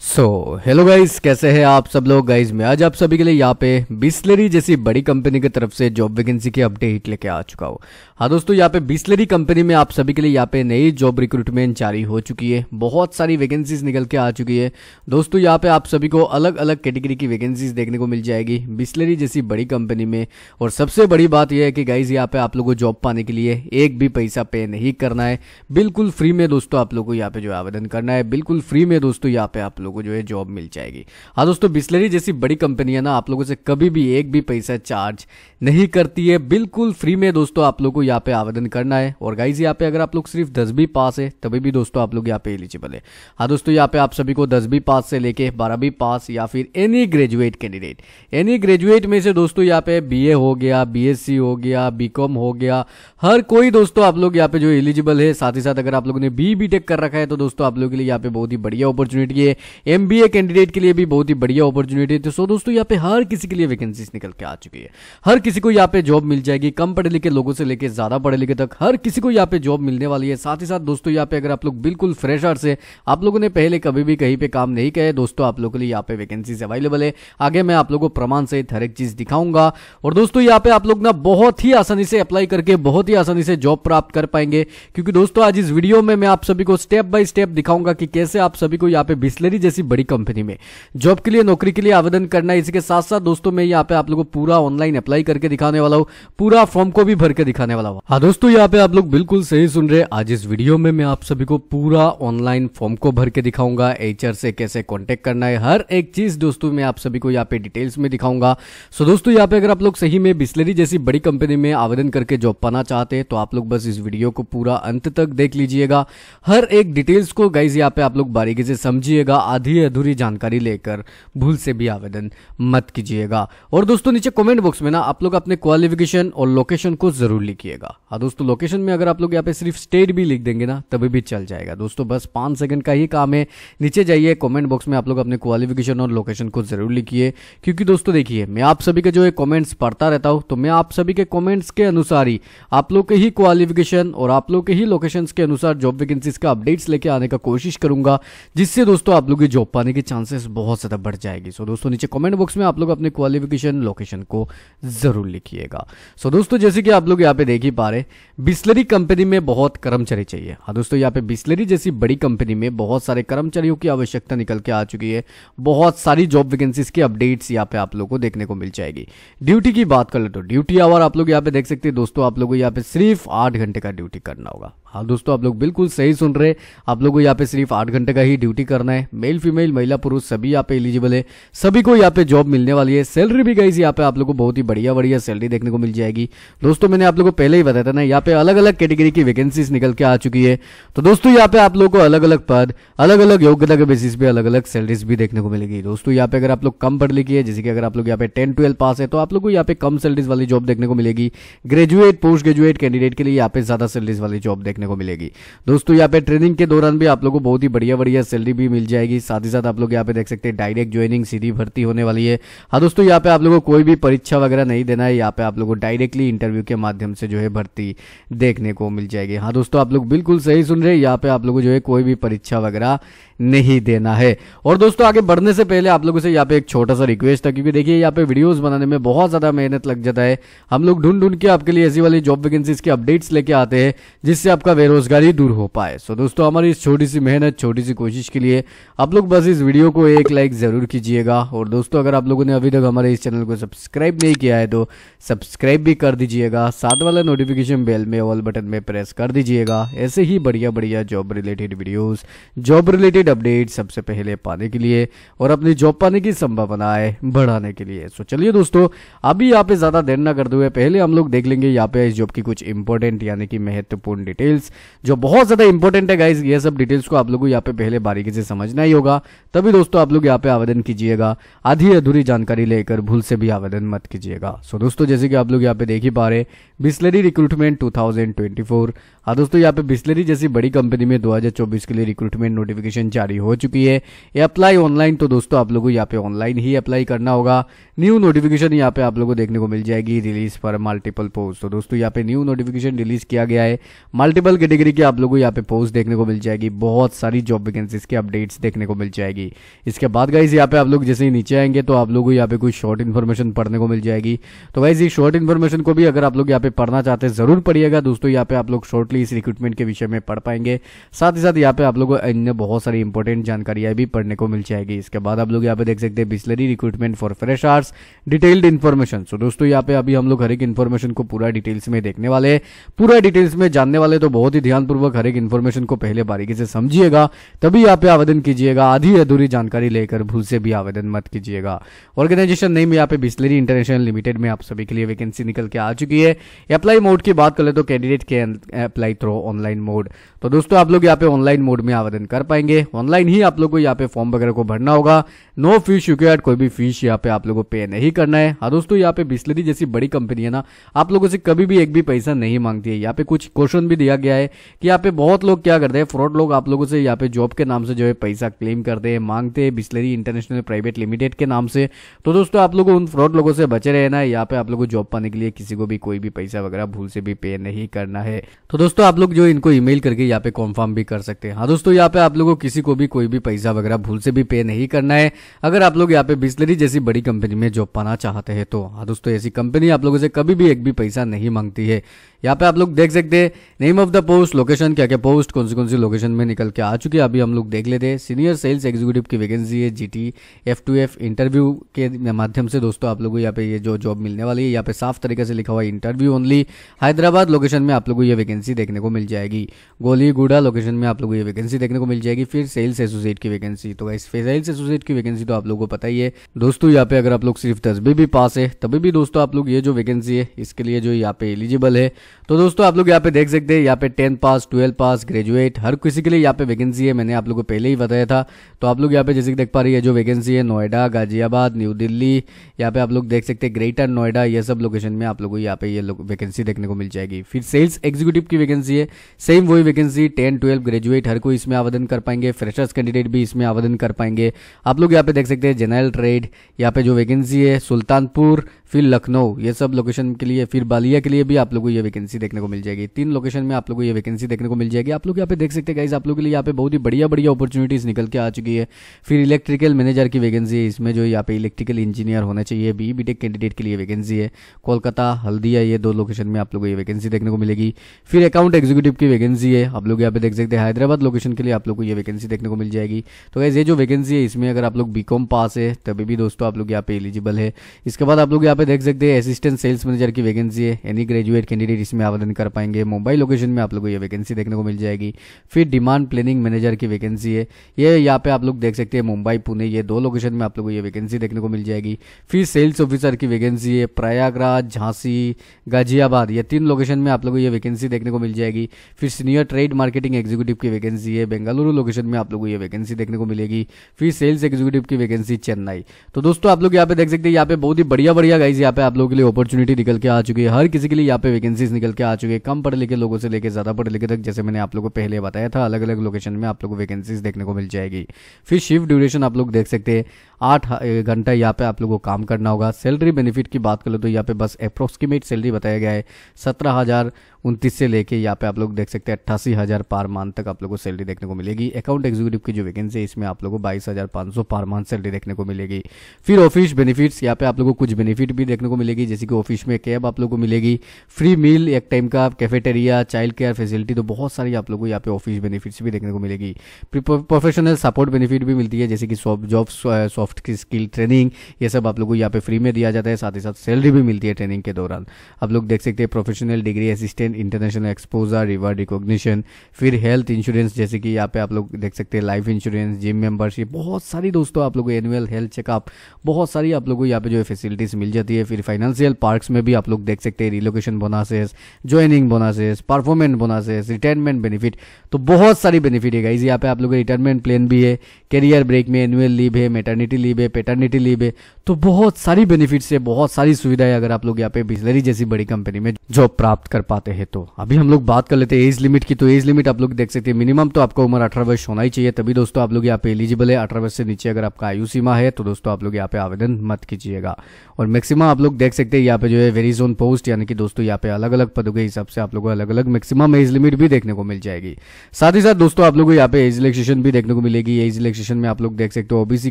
So hello guys कैसे हैं आप सब लोग? गाइस मैं आज आप सभी के लिए यहाँ पे बिस्लरी जैसी बड़ी कंपनी की तरफ़ से जॉब वैकेंसी की अपडेट लेके आ चुका हूँ। हाँ दोस्तों, यहाँ पे बिस्लरी कंपनी में आप सभी के लिए यहाँ पे नई जॉब रिक्रूटमेंट जारी हो चुकी है। बहुत सारी वैकेंसीज निकल के आ चुकी है। दोस्तों, यहाँ पे आप सभी को अलग अलग कैटेगरी की वैकेंसीज देखने को मिल जाएगी बिस्लरी जैसी बड़ी कंपनी में। और सबसे बड़ी बात यह है कि गाइज़ यहाँ पे आप लोगों को जॉब पाने के लिए एक भी पैसा पे नहीं करना है। बिल्कुल फ्री में दोस्तों आप लोग को यहाँ पे जो आवेदन करना है। बिल्कुल फ्री में दोस्तों यहाँ पे आप लोगों को जो है जॉब मिल जाएगी। हाँ दोस्तों, बिस्लरी जैसी बड़ी कंपनी है ना, आप लोगों से कभी भी एक भी पैसा चार्ज नहीं करती है। बिल्कुल फ्री में दोस्तों आप लोग को यहाँ पे आवेदन करना है। और गाइज़ यहाँ पे अगर आप लोग सिर्फ़ दस भी पास है, तभी भी दोस्तों आप लोग यहाँ पे एलिजिबल है। हाँ दोस्तों, यहाँ पे आप सभी को दस भी पास से लेके बारह भी पास या फिर any graduate candidate any graduate में से दोस्तों यहाँ पे बी हो गया बी हो गया बी हो गया, हर कोई दोस्तों आप लोग यहाँ पे जो एलिजिबल है, साथ ही साथ अगर आप लोगों ने बी बी कर रखा है तो दोस्तों आप लोगों के लिए यहाँ पे बहुत ही बढ़िया अपॉर्चुनिटी है। MBA कैंडिडेट के लिए भी बहुत ही बढ़िया अपॉर्चुनिटी है। तो सो दोस्तों, यहाँ पे हर किसी के लिए वैकेंसीज निकल के आ चुकी है। हर किसी को यहाँ पे जॉब मिल जाएगी। कम पढ़े लिखे लोगों से लेकर ज़्यादा पढ़े लिखे तक हर किसी को यहाँ पे जॉब मिलने वाली है। साथ ही साथ दोस्तों, यहाँ पे अगर आप लोग बिल्कुल फ्रेशर से आप लोगों ने पहले कभी भी कहीं पे काम नहीं किया दोस्तों, आप लोगों के लिए यहाँ पे वैकेंसीज अवेलेबल है। आगे मैं आप लोगों को प्रमाण सहित हर एक चीज़ दिखाऊँगा। और दोस्तों, यहाँ पे आप लोग ना बहुत ही आसानी से अप्लाई करके, बहुत ही आसानी से जॉब प्राप्त कर पाएँगे। क्योंकि दोस्तों, आज इस वीडियो में मैं आप सभी को स्टेप बाय स्टेप दिखाऊँगा कि कैसे आप सभी को यहाँ पे बिस्लरी जैसी बड़ी कंपनी में। जॉब के लिए, नौकरी के लिए आवेदन करना है इसी के साथ साथ दोस्तों मैं यहाँ पे आप लोगों को पूरा ऑनलाइन अप्लाई करके दिखाने वाला हूँ। पूरा फॉर्म को भी भर के दिखाने वाला हूँ। हाँ दोस्तों, यहाँ पे आप लोग बिल्कुल सही सुन रहे आज इस वीडियो में मैं आप सभी को पूरा ऑनलाइन फॉर्म को भर के दिखाऊँगा। एच से कैसे कॉन्टेक्ट करना है, हर एक चीज़ दोस्तों मैं आप सभी को यहाँ पे डिटेल्स में दिखाऊँगा। सो दोस्तों, यहाँ पे अगर आप लोग सही में बिस्लरी जैसी बड़ी कंपनी में आवेदन करके जॉब पाना चाहते हैं तो आप लोग बस इस वीडियो को पूरा अंत तक देख लीजिएगा। हर एक डिटेल्स को गाइज़ यहाँ पे आप लोग बारीकी से समझिएगा। आधी अधूरी जानकारी लेकर भूल से भी आवेदन मत कीजिएगा। और दोस्तों, नीचे कमेंट बॉक्स में ना आप लोग अपने क्वालिफिकेशन और लोकेशन को ज़रूर लिखिएगा। हाँ दोस्तों लोकेशन में अगर आप लोग यहाँ पे सिर्फ़ स्टेट भी लिख देंगे ना, तभी भी चल जाएगा। दोस्तों, बस पाँच सेकंड का ही काम है। नीचे जाइए कमेंट बॉक्स में आप लोग अपने क्वालिफिकेशन और लोकेशन को ज़रूर लिखिए। क्योंकि दोस्तों, देखिए, मैं आप सभी के जो है कॉमेंट्स पढ़ता रहता हूँ तो मैं आप सभी के कॉमेंट्स के अनुसार ही आप लोग के ही क्वालिफिकेशन और आप लोग के ही लोकेशन के अनुसार जॉब वैकेंसीज का अपडेट्स लेके आने का कोशिश करूँगा, जिससे दोस्तों आप लोग जॉब पाने के चांसेस बहुत ज़्यादा बढ़ जाएगी। सो so, दोस्तों नीचे कमेंट बॉक्स में आप लोग अपने क्वालिफिकेशन लोकेशन को ज़रूर लिखिएगा। सो so, दोस्तों जैसे कि आप लोग यहाँ पे देख ही पा रहे बिस्लरी कंपनी में बहुत कर्मचारी चाहिए। हाँ दोस्तों यहाँ पे बिस्लरी जैसी बड़ी कंपनी में बहुत सारे कर्मचारियों की आवश्यकता निकल के आ चुकी है। बहुत सारी जॉब वैकेंसीज की अपडेट्स यहाँ पे आप लोग को देखने को मिल जाएगी। ड्यूटी की बात कर ले तो ड्यूटी आवर आप लोग यहाँ पे देख सकते हैं। दोस्तों आप लोग को यहाँ पे सिर्फ़ आठ घंटे का ड्यूटी करना होगा। हाँ दोस्तों आप लोग बिल्कुल सही सुन रहे आप लोगों को यहाँ पे सिर्फ़ आठ घंटे का ही ड्यूटी करना है मेल फीमेल महिला पुरुष सभी यहाँ पे एलिजिबल है सभी को यहाँ पे जॉब मिलने वाली है सैलरी भी गई यहाँ पे आप लोग को बहुत ही बढ़िया बढ़िया सैलरी देखने को मिल जाएगी दोस्तों मैंने आप लोग को पहले ही बताया था ना यहाँ पे अलग अलग कैटेगरी की वैकेंसीज निकल के आ चुकी है तो दोस्तों यहाँ पे आप लोग को अलग अलग पद अलग अलग योग्यता के बेसिस पे अलग अलग सैलरीज भी देखने को मिलेगी दोस्तों यहाँ पे अगर आप लोग कम पढ़ लिखी है जैसे कि अगर आप लोग यहाँ पे टेन ट्वेल्व पास है तो आप लोग को यहाँ पे कम सैलरीज वाली जॉब देखने को मिलेगी ग्रेजुएट पोस्ट ग्रेजुएट कैंडिडेट के लिए यहाँ पे ज़्यादा सैलरीज वाली जॉब को मिलेगी। दोस्तों, यहाँ पे ट्रेनिंग के दौरान भी आप लोगों को बहुत ही बढ़िया बढ़िया सैलरी भी मिल जाएगी। साथ ही साथ आप लोग यहाँ पे देख सकते हैं डायरेक्ट ज्वाइनिंग सीधी भर्ती होने वाली है। हाँ दोस्तों, यहाँ पे आप लोगों को कोई भी परीक्षा वगैरह नहीं देना है। यहाँ पे आप लोगों को डायरेक्टली इंटरव्यू के माध्यम से जो है भर्ती देखने को मिल जाएगी। हाँ दोस्तों, आप लोग बिल्कुल सही सुन रहे हैं। यहाँ पे आप लोगों को जो है कोई भी परीक्षा वगैरह नहीं देना है। और दोस्तों, आगे बढ़ने से पहले आप लोगों से यहाँ पे एक छोटा सा रिक्वेस्ट था, क्योंकि देखिए, यहाँ पे वीडियोस बनाने में बहुत ज़्यादा मेहनत लग जाता है। हम लोग ढूंढ ढूंढ के आपके लिए ऐसी वाली जॉब वैकेंसीज के अपडेट्स लेके आते हैं, जिससे आपका बेरोजगारी दूर हो पाए। सो दोस्तों, हमारी इस छोटी सी मेहनत छोटी सी कोशिश के लिए आप लोग बस इस वीडियो को एक लाइक ज़रूर कीजिएगा। और दोस्तों, अगर आप लोगों ने अभी तक हमारे इस चैनल को सब्सक्राइब नहीं किया है तो सब्सक्राइब भी कर दीजिएगा। साथ वाला नोटिफिकेशन बेल में ऑल बटन में प्रेस कर दीजिएगा। ऐसे ही बढ़िया बढ़िया job related videos job related update सबसे पहले पाने के लिए और अपनी जॉब पाने की संभावनाएँ बढ़ाने के लिए। सो चलिए दोस्तों, अभी यहाँ पे ज़्यादा देर ना करते हुए, पहले हम लोग देख लेंगे यहाँ पे इस जॉब की कुछ इंपॉर्टेंट यानी कि महत्वपूर्ण डिटेल्स जो बहुत ज़्यादा इंपॉर्टेंट है गाइज़ ये सब डिटेल्स को आप लोग यहाँ पे पहले बारीकी से समझना ही होगा। तभी दोस्तों आप लोग यहाँ पे आवेदन कीजिएगा। आधी अधूरी जानकारी लेकर भूल से भी आवेदन मत कीजिएगा। सो दोस्तों, जैसे कि आप लोग यहाँ पे देख ही पा रहे बिस्लरी रिक्रूटमेंट 2024 हाँ दोस्तों, यहाँ पे बिस्लरी जैसी बड़ी कंपनी में 2024 के लिए रिक्रूटमेंट नोटिफिकेशन जारी हो चुकी है। ये अप्लाई ऑनलाइन तो दोस्तों आप लोगों को यहाँ पे ऑनलाइन ही अप्लाई करना होगा। न्यू नोटिफिकेशन यहाँ पे आप लोगों को देखने को मिल जाएगी रिलीज़ फॉर मल्टीपल पोस्ट तो दोस्तों, यहाँ पे न्यू नोटिफिकेशन रिलीज़ किया गया है। मल्टीपल कैटेगरी के आप लोगों को यहाँ पे पोस्ट देखने को मिल जाएगी। बहुत सारी जॉब वैकेंसीज के अपडेट्स देखने को मिल जाएगी। इसके बाद गाइज़ यहाँ पे आप लोग जैसे ही नीचे आएँगे तो आप लोगों को यहाँ पे कुछ शॉर्ट इन्फॉर्मेशन पढ़ने को मिल जाएगी। तो गाइज़ ये शॉर्ट इन्फॉर्मेशन को भी अगर आप लोग यहाँ पे पढ़ना चाहते हैं, ज़रूर पढ़िएगा। दोस्तों, यहाँ पे आप लोग शॉर्टली इस रिक्रूटमेंट के विषय में पढ़ पाएँगे। साथ ही साथ यहाँ पे आप लोग को अन्य बहुत सारी इंपॉर्टेंट जानकारियाँ भी पढ़ने को मिल जाएगी। इसके बाद आप लोग यहाँ पे देख सकते हैं Bisleri recruitment for freshers detailed information so दोस्तों, यहाँ पे अभी हम लोग हर एक इन्फॉर्मेशन को पूरा डिटेल्स में देखने वाले पूरा डिटेल्स में जानने वाले तो बहुत ही ध्यानपूर्वक हर एक इन्फॉर्मेशन को पहले बारीकी से समझिएगा। तभी यहाँ पे आवेदन कीजिएगा। आधी अधूरी जानकारी लेकर भूल से भी आवेदन मत कीजिएगा। ऑर्गेनाइजेशन नेम यहाँ पे बिस्लरी इंटरनेशनल लिमिटेड में आप सभी के लिए वैकेंसी निकल के आ चुकी है। अप्लाई मोड की बात करें तो कैंडिडेट के अप्लाई थ्रो ऑनलाइन मोड तो दोस्तों, आप लोग यहाँ पे ऑनलाइन मोड में आवेदन कर पाएँगे। ऑनलाइन ही आप लोग को यहाँ पे फॉर्म वगैरह को भरना होगा। नो फ़ीस रिक्वायर्ड कोई भी फ़ीस यहाँ पे आप लोगों को पे नहीं करना है। हाँ दोस्तों, यहाँ पे बिस्लरी जैसी बड़ी कंपनी है ना, आप लोगों से कभी भी एक भी पैसा नहीं मांगती है। यहाँ पे कुछ क्वेश्चन भी दिया गया है कि यहाँ पे बहुत लोग क्या करते हैं फ्रॉड लोग आप लोगों से यहाँ पे जॉब के नाम से जो है पैसा क्लेम करते हैं, मांगते हैं बिस्लरी इंटरनेशनल प्राइवेट लिमिटेड के नाम से। तो दोस्तों, आप लोग उन फ्रॉड लोगों से बचे रहना है। यहाँ पे आप लोग को जॉब पाने के लिए किसी को भी कोई भी पैसा वगैरह भूल से भी पे नहीं करना है। तो दोस्तों, आप लोग जो इनको ईमेल करके यहाँ पे कॉन्फर्म भी कर सकते हैं। हाँ दोस्तों, यहाँ पे आप लोगों को किसी को भी कोई भी पैसा वगैरह भूल से भी पे नहीं करना है। अगर आप लोग यहाँ पे बिस्लरी जैसी बड़ी कंपनी में जॉब पाना चाहते हैं तो हाँ दोस्तों, ऐसी कंपनी आप लोगों से कभी भी एक भी पैसा नहीं मांगती है। यहाँ पे आप लोग देख सकते हैं name of the post location क्या क्या पोस्ट कौन सी कौन सी लोकेशन में निकल के आ चुकी है, अभी हम लोग देख लेते हैं। सीनियर सेल्स एग्जीक्यूटिव की वैकेंसी है G T F to F interview के माध्यम से दोस्तों, आप लोगों को यहाँ पे ये जो जॉब मिलने वाली है, यहाँ पे साफ़ तरीके से लिखा हुआ है इंटरव्यू ओनली हैदराबाद लोकेशन में आप लोगों को ये वैकेंसी देखने को मिल जाएगी। गोलीगुड़ा लोकेशन में आप लोगों को ये वैकेंसी देखने को मिल जाएगी, फिर सेल्स एसोसिएट की वैकेंसी तो इस सेल्स एसोसिएट की वैकेंसी तो आप लोगों को पता ही है। दोस्तों, यहाँ पे अगर आप लोग सिर्फ़ तस्बी भी पास है, तभी भी दोस्तों आप लोग ये जो वैकेंसी है, इसके लिए जो यहाँ पे एलिजिबल है। तो दोस्तों, आप लोग यहाँ पे देख सकते हैं, यहाँ पे tenth pass twelfth pass graduate हर किसी के लिए यहाँ पे वैकेंसी है, मैंने आप लोगों को पहले ही बताया था। तो आप लोग यहाँ पे जैसे देख पा रही है जो वैकेंसी है, नोएडा, गाजियाबाद, न्यू दिल्ली, यहाँ पे आप लोग देख सकते हैं, ग्रेटर नोएडा, ये सब लोकेशन में आप लोगों को यहाँ पे ये वैकेंसी देखने को मिल जाएगी। फिर सेल्स एग्जीक्यूटिव की वैकेंसी है। सेम वही वैकेंसी टेन ट्वेल्व ग्रेजुएट हर कोई इसमें आवेदन कर पाएँगे। फ्रेशर्स कैंडिडेट भी इसमें आवेदन कर पाएँगे। आप लोग यहाँ पे देख सकते हैं जनरल ट्रेड यहाँ पे जो वैकेंसी है, सुल्तानपुर फिर लखनऊ, ये सब लोकेशन के लिए, फिर बालिया के लिए भी आप लोगों को ये वैकेंसी देखने को मिल जाएगी। तीन लोकेशन में आप लोगों को ये वैकेंसी देखने को मिल जाएगी। आप लोग यहाँ पे देख सकते हैं गाइज़ आप लोगों के लिए यहाँ पे बहुत ही बढ़िया बढ़िया अपॉर्चुनिटीज़ निकल के आ चुकी है। फिर इलेक्ट्रिकल मैनेजर की वैकेंसी है, इसमें जो यहाँ पे इलेक्ट्रिकल इंजीनियर होना चाहिए बी बी कैंडिडेट के लिए वैकेंसी है। कोलकाता, हल्दिया, ये दो लोकेशन में आप लोग को ये वैकेंसी देखने को मिलेगी। फिर अकाउंट एग्जीक्यूटिव की वैकेंसी है, आप लोग यहाँ पे देख सकते हैं, हैदराबाद लोकेशन के लिए आप लोग को ये वैकेंसी देखने को मिल जाएगी। तो गाइज़ ये जो वैकेंसी है, इसमें अगर आप लोग बीकॉम पास है, तभी भी दोस्तों आप लोग यहाँ पे एलिजिबल है। इसके बाद आप लोग यहाँ पे देख सकते हैं असिस्टेंट सेल्स मैनेजर की वैकेंसी है। एनी ग्रेजुएट कैंडिडेट इसमें आवेदन कर पाएँगे। मुंबई लोकेशन में आप लोग को ये वैकेंसी देखने को मिल जाएगी। फिर डिमांड प्लानिंग मैनेजर की वैकेंसी है। ये यहाँ पे आप लोग देख सकते हैं मुंबई पुणे ये दो लोकेशन में आप लोग को ये वैकेंसी देखने को मिल जाएगी। फिर सेल्स ऑफिसर की वैकेंसी है प्रयागराज झांसी गाजियाबाद ये तीन लोकेशन में आप लोग को ये वैकेंसी देखने को मिल जाएगी। फिर सीनियर ट्रेड मार्केटिंग एग्जीक्यूटिव की वैकेंसी है। बेंगलुरु लोकेशन में आप लोग को ये वैकेंसी देखने को मिलेगी। फिर सेल्स एग्जीक्यूटिव की वैकेंसी चेन्नई तो दोस्तों, आप लोग यहाँ पे देख सकते हैं, यहाँ पे बहुत ही बढ़िया बढ़िया गाइज़ यहाँ पे आप लोगों के लिए अपॉर्चुनिटी निकल के आ चुकी है। हर किसी के लिए यहाँ पे वैकेंसीज निकल के आ चुकी है। कम पढ़े लिखे लोगों से लेकर ज़्यादा पढ़े लिखे तक, जैसे मैंने आप लोगों को पहले बताया था अलग अलग लोकेशन में आप लोग को वैकेंसीज देखने को मिल जाएगी। फिर शिफ्ट ड्यूरेशन आप लोग देख सकते हैं। आठ घंटा यहाँ पे आप लोगों को काम करना होगा। सैलरी बेनिफिट की बात करें तो यहाँ पे बस अप्रोक्सीमेट सैलरी बताया गया है। सत्रह हज़ार उनतीस से लेके यहाँ पे आप लोग देख सकते हैं, अट्ठासी हज़ार पार मंथ तक आप लोगों को सैलरी देखने को मिलेगी। अकाउंट एग्जीक्यूटिव की जो वैकेंसी है, इसमें आप लोगों को बाईस हज़ार पाँच सौ पार मंथ सैलरी देखने को मिलेगी। फिर ऑफ़िस बेनिफिट्स यहाँ पे आप लोगों को कुछ बेनिफिट भी देखने को मिलेगी, जैसे कि ऑफ़िस में कैब आप लोगों को मिलेगी, फ्री मील एक टाइम का, कैफेटेरिया, चाइल्ड केयर फैसिलिटी तो बहुत सारी आप लोगों को यहाँ पे ऑफ़िस बेनिफिट्स भी देखने को मिलेगी। प्रोफेशनल सपोर्ट बेनिफिट भी मिलती है, जैसे कि जॉब सॉफ्ट स्किल ट्रेनिंग, ये सब आप लोगों को यहाँ पे फ्री में दिया जाता है, साथ ही साथ सैलरी भी मिलती है ट्रेनिंग के दौरान। आप लोग देख सकते हैं, professional degree assistant, international exposure, reward recognition, फिर हेल्थ इंश्योरेंस, जैसे कि यहाँ पे आप लोग देख सकते हैं, लाइफ इंश्योरेंस, जिम मेंबरशिप, बहुत सारी दोस्तों आप लोगों को एनुअल हेल्थ चेकअप बहुत सारी आप लोगों को यहाँ पे जो है फैसिलिटीज़ मिल जाती जाती है। फिर फाइनेंशियल पार्क्स में भी आप लोग देख सकते हैं relocation bonuses joining bonuses performance bonuses retirement benefit तो बहुत सारी बेनिफिट है गाइज़ यहाँ पे आप लोग रिटायरमेंट प्लान भी है कैरियर ब्रेक में एनुअल लीव है मेटर्निटी लीव है पेटर्निटी लीव है। तो बहुत सारी बेनिफिट्स है, बहुत सारी सुविधाएँ अगर आप लोग यहाँ पे बिजलरी जैसी बड़ी कंपनी में जॉब प्राप्त कर पाते हैं तो। अभी हम लोग बात कर लेते हैं एज लिमिट की। तो एज लिमिट आप लोग देख सकते हैं मिनिमम तो आपका उम्र अठारह वर्ष होना ही चाहिए। तभी दोस्तों आप लोग यहाँ पे एलिजिबल है। अठारह वर्ष से नीचे अगर आपका आयु सीमा है तो दोस्तों आप लोग यहाँ पे आवेदन मत कीजिएगा। और मैक्सिमम आप लोग देख सकते हैं, यहाँ पे जो है वेरी जोन पोस्ट यानी कि दोस्तों यहाँ पे अलग अलग पदों के हिसाब से आप लोगों को अलग अलग मैक्सिमम एज लिमिट भी देखने को मिल जाएगी। साथ ही साथ दोस्तों आप लोगों को यहाँ पे एज रिलेक्सेशन भी देखने को मिलेगी। एज रिलेक्सेशन में आप लोग देख सकते हो ओबीसी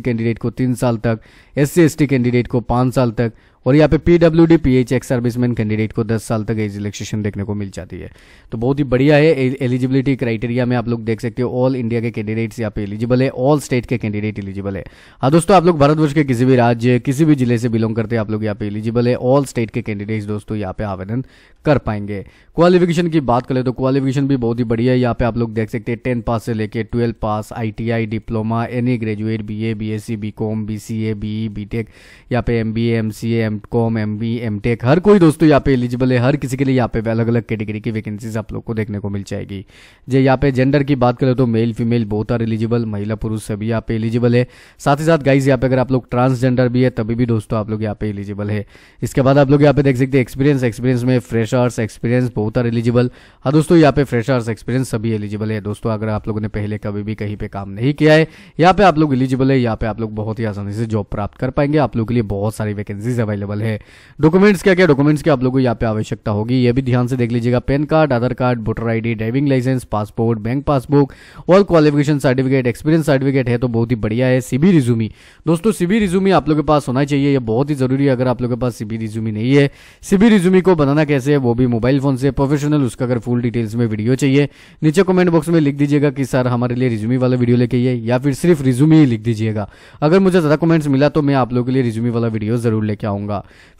कैंडिडेट को तीन साल तक एस सी कैंडिडेट को पाँच साल तक और यहाँ पे P W D P H ex serviceman candidate को 10 साल तक एज रिलेक्सेशन देखने को मिल जाती है। तो बहुत ही बढ़िया है एलिजिबिलिटी क्राइटेरिया में आप लोग देख सकते हो ऑल इंडिया के कैंडिडेट्स यहाँ पे एलिजिबल है ऑल स्टेट के कैंडिडेट एलिजिबल है। हाँ दोस्तों, आप लोग भारतवर्ष के किसी भी राज्य, किसी भी ज़िले से बिलोंग करते हैं, आप लोग यहाँ पे एलिजिबल है ऑल स्टेट के कैंडिडेट्स दोस्तों यहाँ पे आवेदन कर पाएँगे। क्वालिफिकेशन की बात करें तो क्वालिफिकेशन भी बहुत ही बढ़िया है, यहाँ पे आप लोग देख सकते हैं टेंथ पास से लेके twelve pass ITI diploma any graduate B A B BA BSc BCom BCA BE BTech यहाँ पे MBA MCA MCom MB MTech हर कोई दोस्तों यहाँ पे एलिजिबल है हर किसी के लिए यहाँ पे अलग अलग कैटेगरी की वैकेंसीज आप लोग को देखने को मिल जाएगी जो यहाँ पे जेंडर की बात करें तो male female both are eligible महिला पुरुष सभी यहाँ पे एलिजिबल है साथ ही साथ गाइज़ यहाँ पे अगर आप लोग ट्रांसजेंडर भी है तभी भी दोस्तों आप लोग यहाँ पे एलिजिबल है इसके बाद आप लोग यहाँ पे देख सकते हैं एक्सपीरियंस एक्सपीरियंस में freshers experience both are eligible हाँ दोस्तों यहाँ पे फ्रेशर्स एक्सपीरियंस सभी एलिजिबल है दोस्तों अगर आप लोगों ने पहले कभी भी कहीं पे काम नहीं किया है यहाँ पे आप लोग एलिजिबल है यहाँ पे आप लोग बहुत ही आसानी से जॉब प्राप्त कर पाएँगे आप लोग के लिए बहुत सारी वैकेंसीज अवेलेबल है। डॉक्यूमेंट्स क्या क्या डॉक्यूमेंट्स की आप लोगों को यहाँ पे आवश्यकता होगी। ये भी ध्यान से देख लीजिएगा। PAN card, Aadhaar card, voter ID, driving licence, passport, bank passbook, all qualification certificate, experience certificate है तो बहुत ही बढ़िया है। CV resume. दोस्तों, सीबी रिज्यूमी आप लोग के पास होना चाहिए। ये बहुत ही ज़रूरी है। अगर आप लोग के पास सीबी रिज्यूमी नहीं है, सीबी रिज्यूमी को बनाना कैसे है, वो भी मोबाइल फ़ोन से। प्रोफेशनल, उसका अगर फुल डिटेल्स में वीडियो चाहिए, नीचे कमेंट बॉक्स में लिख दीजिएगा कि सर हमारे लिए रिज्यूमी वाला वीडियो लेके आइए, या फिर सिर्फ़ रिज्यूमी ही लिख दीजिएगा। अगर मुझे ज़्यादा कमेंट्स मिला तो मैं आप लोगों के लिए रिज्यूमी वाला वीडियो ज़रूर लेके आऊँगा।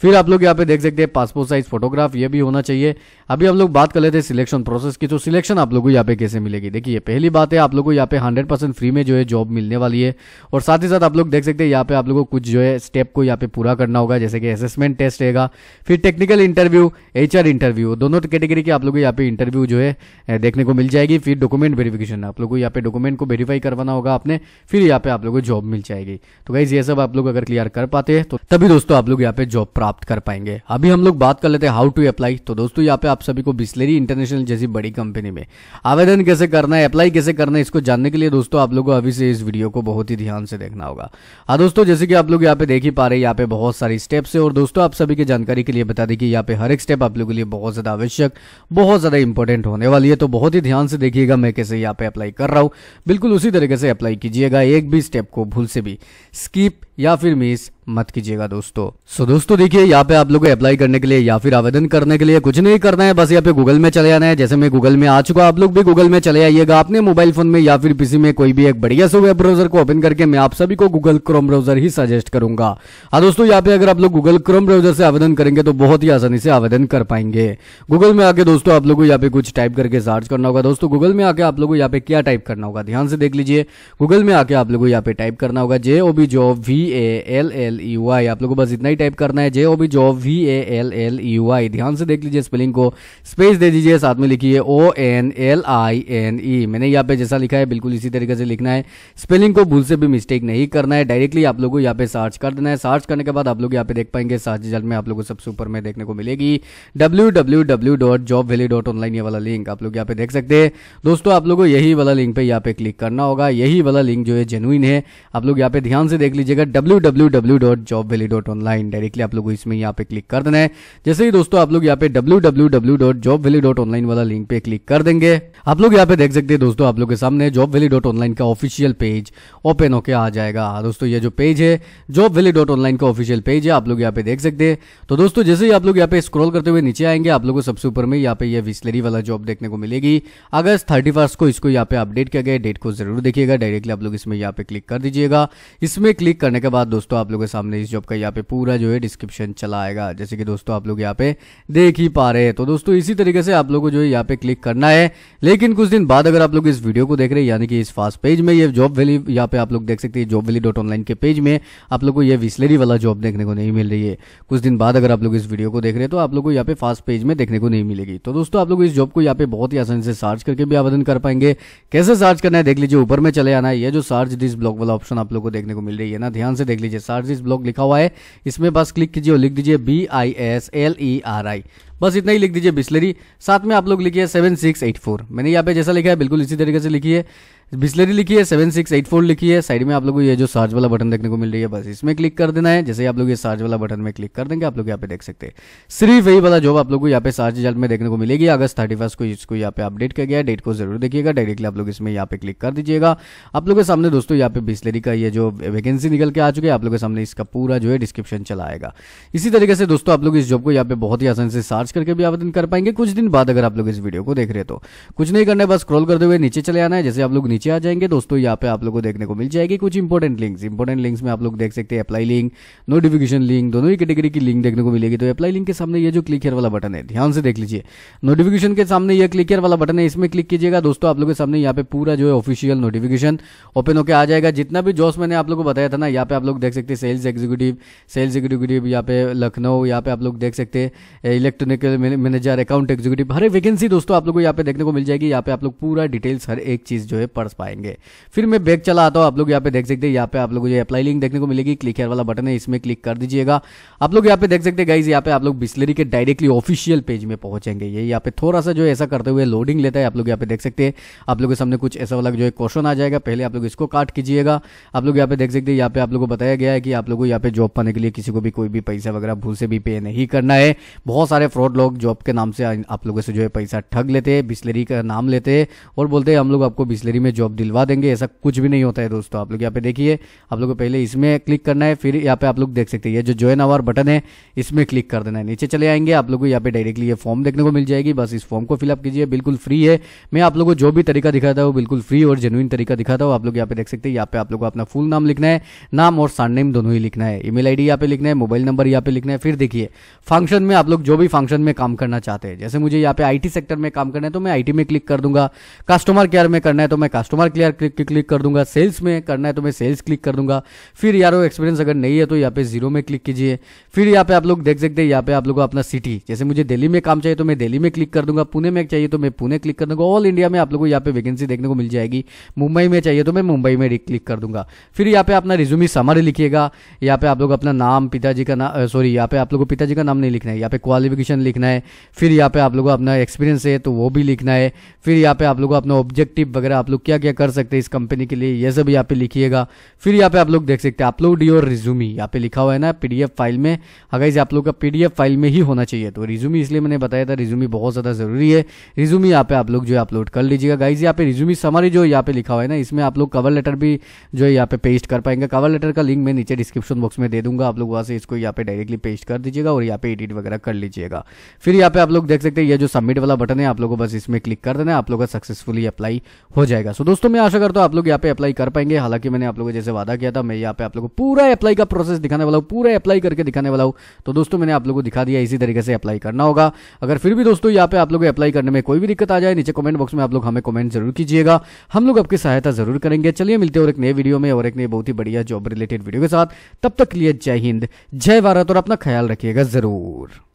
फिर आप लोग यहाँ पे देख सकते हैं पासपोर्ट साइज़ फोटोग्राफ ये भी होना चाहिए। अभी हम लोग बात कर लेते हैं सिलेक्शन प्रोसेस की तो सिलेक्शन आप लोगों को यहाँ पे कैसे मिलेगी? देखिए पहली बात है, आप लोगों को यहाँ पे हंड्रेड परसेंट फ्री में जो है जॉब मिलने वाली है। और साथ ही साथ आप लोग देख सकते हैं, यहाँ पे आप लोगों को कुछ जो है स्टेप को यहाँ पे पूरा करना होगा, जैसे कि असेसमेंट टेस्ट रहेगा, फिर टेक्निकल इंटरव्यू एचआर इंटरव्यू दोनों कैटेगरी के आप लोग यहाँ पे इंटरव्यू जो है देखने को मिल जाएगी, फिर डॉक्यूमेंट वेरिफिकेशन आप लोग को यहाँ पे डॉक्यूमेंट को वेरीफाई करवाना होगा आपने, फिर यहाँ पे आप लोगों को जॉब मिल जाएगी। तो गाइज़ ये सब आप लोग अगर क्लियर कर पाते हैं तो तभी दोस्तों आप लोग यहाँ पे जॉब प्राप्त कर पाएँगे। अभी हम लोग बात कर लेते हैं हाउ टू अप्लाई तो दोस्तों, यहाँ पे आप सभी को बिस्लेरी इंटरनेशनल जैसी बड़ी कंपनी में आवेदन कैसे करना है अप्लाई कैसे करना है, इसको जानने के लिए दोस्तों आप लोग को अभी से इस वीडियो को बहुत ही ध्यान से देखना होगा। हाँ दोस्तों, जैसे कि आप लोग यहाँ पे देख ही पा रहे हैं, यहाँ पे बहुत सारी स्टेप्स है और दोस्तों आप सभी की जानकारी के लिए बता दें कि यहाँ पे हर एक स्टेप आप लोगों के लिए बहुत ज़्यादा आवश्यक, बहुत ज़्यादा इंपॉर्टेंट होने वाली है। तो बहुत ही ध्यान से देखिएगा मैं कैसे यहाँ पे अप्लाई कर रहा हूँ। बिल्कुल उसी तरीके से अप्लाई कीजिएगा, एक भी स्टेप को भूल से भी। स्कीप या फिर मिस मत कीजिएगा दोस्तों। सो so, दोस्तों देखिए यहाँ पे आप लोग अप्लाई करने के लिए या फिर आवेदन करने के लिए कुछ नहीं करना है बस यहाँ पे गूगल में चले आना है। जैसे मैं गूगल में आ चुका आप लोग भी गूगल में चले आइएगा अपने मोबाइल फ़ोन में या फिर पीसी में कोई भी एक बढ़िया से वेब ब्राउज़र को ओपन करके मैं आप सभी को गूगल क्रोम ब्राउज़र ही सजेस्ट करूँगा। हाँ दोस्तों यहाँ पे अगर आप लोग गूगल क्रोम ब्राउज़र से आवेदन करेंगे तो बहुत ही आसानी से आवेदन कर पाएँगे। गूगल में आके दोस्तों आप लोग को यहाँ पे कुछ टाइप करके सर्च करना होगा। दोस्तों गूगल में आके आप लोग को यहाँ पे क्या टाइप करना होगा? ध्यान से देख लीजिए। गूगल में आके आप लोग को यहाँ पे टाइप करना होगा। जे ओ बी जो V A L L U Y आप लोगों को बस इतना ही टाइप करना है J O B job V A L L U Y ध्यान से देख लीजिए स्पेलिंग को। स्पेस दे दीजिए, साथ में लिखिए O N L I N E मैंने यहाँ पे जैसा लिखा है, बिल्कुल इसी तरीके से लिखना है। स्पेलिंग को भूल से भी मिस्टेक नहीं करना है। डायरेक्टली आप लोगों को यहाँ पे सर्च कर देना है। सर्च करने के बाद आप लोग यहाँ पे देख पाएँगे सर्च रिज़ल्ट में आप लोगों को सबसे ऊपर में देखने को मिलेगी। W W W dot job valley dot online ये वाला लिंक आप लोग यहाँ पे देख सकते हैं। दोस्तों, आप लोगों को यही वाला लिंक पे यहाँ पे क्लिक करना होगा। यही वाला लिंक जो है जेनुइन है। आप लोग यहाँ पे ध्यान से देख लीजिएगा। W W W dot job valley dot online directly आप लोग इसमें यहाँ पे क्लिक कर देना है। जैसे ही दोस्तों आप लोग यहाँ पे W W W dot job valley dot online वाला लिंक पे क्लिक कर देंगे, आप लोग यहाँ पे देख सकते हैं दोस्तों आप लोग के सामने जॉब वैली डॉट ऑनलाइन का ऑफिशियल पेज ओपन होके आ जाएगा। दोस्तों, ये जो पेज है जॉब वैली डॉट ऑनलाइन का ऑफिशियल पेज है, आप लोग यहाँ पे देख सकते हैं। तो दोस्तों, जैसे ही आप लोग यहाँ पे स्क्रॉल करते हुए नीचे आएँगे, आप लोग को सबसे ऊपर में यहाँ पे ये विस्लरी वाला जॉब देखने को मिलेगी। अगस्त थर्टी को इसको यहाँ पे अपडेट किया गया डेट को ज़रूर देखिएगा डायरेक्टली आप लोग इसमें यहाँ पे क्लिक कर दीजिएगा। इसमें क्लिक करने के बाद दोस्तों आप लोग सामने इस जॉब का यहाँ पे पूरा जो है डिस्क्रिप्शन चला आएगा। जैसे कि दोस्तों, आप लोग यहाँ पे देख ही पा रहे हैं। तो दोस्तों, इसी तरीके से आप लोग को जो है यहाँ पे क्लिक करना है। लेकिन कुछ दिन बाद अगर आप लोग इस वीडियो को देख रहे हैं, यानी कि इस फास्ट पेज में ये जॉब वैली यहाँ पे आप लोग देख सकते हैं जॉब वैली डॉट ऑनलाइन के पेज में आप लोग को ये विस्लेरी वाला जॉब देखने को नहीं मिल रही है। कुछ दिन बाद अगर आप लोग इस वीडियो को देख रहे हैं तो आप लोग को यहाँ पे फास्ट पेज में देखने को नहीं मिलेगी। तो दोस्तों, आप लोग इस जॉब को यहाँ पे बहुत ही आसानी से सर्च करके भी आवेदन कर पाएँगे। कैसे सर्च करना है, देख लीजिए। ऊपर में चले आना है ये जो सर्च दिस ब्लॉग वाला ऑप्शन आप लोग को देखने को मिल रही है ना, ध्यान से देख लीजिए। सर्च ब्लॉग लिखा हुआ है। इसमें बस क्लिक कीजिए और लिख दीजिए B I S L E R I बस इतना ही लिख दीजिए बिस्लरी। साथ में आप लोग लिखिए सेवन सिक्स एट फोर मैंने यहाँ पे जैसा लिखा है, बिल्कुल इसी तरीके से लिखिए। बिस्लरी लिखी है सेवन सिक्स एट फोर लिखी है साइड में आप लोग को ये जो चार्ज वाला बटन देखने को मिल रही है, बस इसमें क्लिक कर देना है। जैसे आप लोग ये चार्ज वाला बटन में क्लिक कर देंगे, आप लोग यहाँ पे देख सकते हैं। सिर्फ़ वही वाला जॉब आप लोग को यहाँ पे चार्ज रिज़ल्ट में देखने को मिलेगी। अगस्त थर्टी फ़र्स्ट को इसको यहाँ पे अपडेट किया गया डेट को ज़रूर देखिएगा। डायरेक्टली आप लोग इसमें यहाँ पे क्लिक कर दीजिएगा। आप लोग के सामने दोस्तों यहाँ पे बिस्लरी का ये जो वैकेंसी निकल के आ चुके हैं, आप लोग के सामने इसका पूरा जो है डिस्क्रिप्शन चला आएगा। इसी तरीके से दोस्तों आप लोग इस जॉब को यहाँ पे बहुत ही आसानी से सर्च करके भी आवेदन कर पाएँगे। कुछ दिन बाद अगर आप लोग इस वीडियो को देख रहे तो। कुछ नहीं करना बस स्क्रॉल करते हुए नीचे चले आना है। जैसे आप लोग नीचे आ जाएँगे, दोस्तों, यहाँ पे आप लोग को देखने को मिल जाएगी कुछ इंपॉर्टेंट लिंक्स इंपॉर्टेंट लिंक्स में आप लोग देख सकते हैं अप्लाई लिंक नोटिफिकेशन लिंक दोनों ही कैटेगरी की लिंक देखने को मिलेगी। तो अप्लाई लिंक के सामने ये जो क्लिक हेयर वाला बटन है, ध्यान से देख लीजिए। नोटिफिकेशन के सामने ये क्लिक हेयर वाला बटन है, इसमें क्लिक कीजिएगा। दोस्तों, आप लोग के सामने यहाँ पे पूरा जो है ऑफिशियल नोटिफिकेशन ओपन होकर आ जाएगा। जितना भी जॉब्स मैंने आप लोग को बताया था ना, यहाँ पे आप लोग देख सकते हैं सेल्स एग्जीक्यूटिव सेल्स एग्जीक्यूटिव यहाँ पे लखनऊ, यहाँ पे आप लोग देख सकते हैं इलेक्ट्रॉनिकल मैनेजर अकाउंट एग्जीक्यूटिव हर एक वैकेंसी दोस्तों आप लोग को यहाँ पे देखने को मिल जाएगी यहाँ पे आप लोग पूरा डिटेल्स हर एक चीज़ जो है पढ़ पाएँगे फिर मैं बैग चला आता हूँ आप लोग यहाँ पे देख सकते हैं यहाँ पे आप लोग को अप्लाई लिंक देखने को मिलेगी क्लिक हेयर वाला बटन है इसमें क्लिक कर दीजिएगा आप लोग यहाँ पे देख सकते हैं गाइज़ यहाँ पे आप लोग बिस्लरी के डायरेक्टली ऑफिशियल पेज में पहुँचेंगे ये यहाँ पे थोड़ा सा जो ऐसा करते हुए लोडिंग लेता है आप लोग यहाँ पे देख सकते हैं आप लोग के सामने कुछ ऐसा वाला जो है क्वेश्चन आ जाएगा पहले आप लोग इसको काट कीजिएगा आप लोग यहाँ पे देख सकते हैं यहाँ पे आप लोग को बताया गया है कि आप लोग को यहाँ पे जॉब पाने के लिए किसी को भी कोई भी पैसा वगैरह भूल से भी पे नहीं करना है बहुत सारे फ्रॉड लोग जॉब के नाम से आप लोगों से जो है पैसा ठग लेते हैं, बिस्लरी का नाम लेते हैं और बोलते हैं, हम लोग आपको बिस्लरी में जॉब दिलवा देंगे। ऐसा कुछ भी नहीं होता है दोस्तों। आप लोग यहाँ पे देखिए, आप लोग को पहले इसमें क्लिक करना है, फिर यहाँ पे आप लोग देख सकते हैं, ये जो ज्वाइन आवर बटन है, इसमें क्लिक कर देना है। नीचे चले आएँगे, आप लोग को यहाँ पे डायरेक्टली ये फॉर्म देखने को मिल जाएगी। बस इस फॉर्म को फिलअप कीजिए, बिल्कुल फ्री है। मैं आप लोग को जो भी तरीका दिखाता हूँ, बिल्कुल फ्री और जेनुइन तरीका दिखाता हूँ। आप लोग यहाँ पे देख सकते हैं, यहाँ पे आप लोग को अपना फुल नाम लिखना है, नाम और सन नेम दोनों ही लिखना है। ईमेल आईडी यहाँ पे लिखना है मोबाइल नंबर यहाँ पे लिखना है। फिर देखिए फ़ंक्शन में आप लोग जो भी फ़ंक्शन में काम करना चाहते हैं। जैसे मुझे यहाँ पे आईटी सेक्टर में काम करना है तो मैं आईटी में क्लिक कर दूँगा। कस्टमर केयर में करना है तो मैं कस्टमर केयर क्लिक कर दूँगा। सेल्स में करना है तो मैं सेल्स क्लिक कर दूँगा। फिर यारो एक्सपीरियंस अगर नहीं है तो यहाँ पे ज़ीरो में क्लिक कीजिए। फिर यहाँ पे आप लोग देख सकते हैं, यहाँ पे आप लोग अपना सिटी जैसे मुझे दिल्ली में काम चाहिए तो मैं दिल्ली में क्लिक कर दूँगा। पुणे में चाहिए तो मैं पुणे क्लिक कर दूँगा। ऑल इंडिया में आप लोग को यहाँ पे वैकेंसी देखने को मिल जाएगी। मुंबई में चाहिए तो मैं मुंबई में क्लिक कर दूँगा। फिर यहाँ पे अपना रिज्यूमी समरी लिखिएगा। यहाँ पे आप लोग अपना नाम, पिताजी का नाम सॉरी यहाँ पे आप लोग को पिताजी का नाम नहीं लिखना है। यहाँ पे क्वालिफिकेशन लिखना है फिर यहाँ पे आप लोगों को अपना एक्सपीरियंस है तो वो भी लिखना है फिर यहाँ पे आप लोग को अपना ऑब्जेक्टिव वगैरह आप लोग क्या क्या कर सकते हैं इस कंपनी के लिए ये सब यहाँ पे लिखिएगा फिर यहाँ पे आप लोग देख सकते हैं अपलोड योर रिज्यूमी यहाँ पे लिखा हुआ है ना पीडीएफ फ़ाइल में अगर आप लोग का पीडीएफ फ़ाइल में ही होना चाहिए तो रिज्यूमी इसलिए मैंने बताया था रिज्यूमी बहुत ज़्यादा ज़रूरी है रिज्यूमी यहाँ पे आप लोग जो है अपलोड कर लीजिएगा गाइज़ यहाँ पे रिज्यूमी समरी जो यहाँ पे लिखा हुआ है ना इसमें आप लोग कवर लेटर भी जो है यहाँ पे पेस्ट कर पाएँगे कवर लेटर का लिंक मैं नीचे डिस्क्रिप्शन बॉक्स में दे दूँगा आप लोग वहाँ से इसको यहाँ पे डायरेक्टली पेस्ट कर दीजिएगा और यहाँ पे एडिट वगैरह कर लीजिएगा फिर यहाँ पे आप लोग देख सकते हैं, ये जो सबमिट वाला बटन है, आप लोगों को बस इसमें क्लिक कर देना है, आप लोग का सक्सेसफुली अप्लाई हो जाएगा। सो दोस्तों, मैं आशा करता हूँ आप लोग यहाँ पे अप्लाई कर पाएँगे। हालाँकि मैंने आप लोगों जैसे वादा किया था, मैं यहाँ पे आप लोगों को पूरा अप्लाई का प्रोसेस दिखाने वाला हूँ, पूरा अप्लाई करके दिखाने वाला हूँ। तो दोस्तों, मैंने आप लोगों को दिखा दिया, इसी तरीके से अप्लाई करना होगा। अगर फिर भी दोस्तों यहाँ पे आप लोग अप्लाई करने में कोई भी दिक्कत आ जाए, नीचे कमेंट बॉक्स में आप लोग हमें कमेंट ज़रूर कीजिएगा। हम लोग आपकी सहायता ज़रूर करेंगे। चलिए, मिलते हैं और एक नए वीडियो में और एक नए बहुत ही बढ़िया जॉब रिलेटेड वीडियो के साथ। तब तक लिए जय हिंद, जय भारत और अपना ख्याल रखिएगा ज़रूर।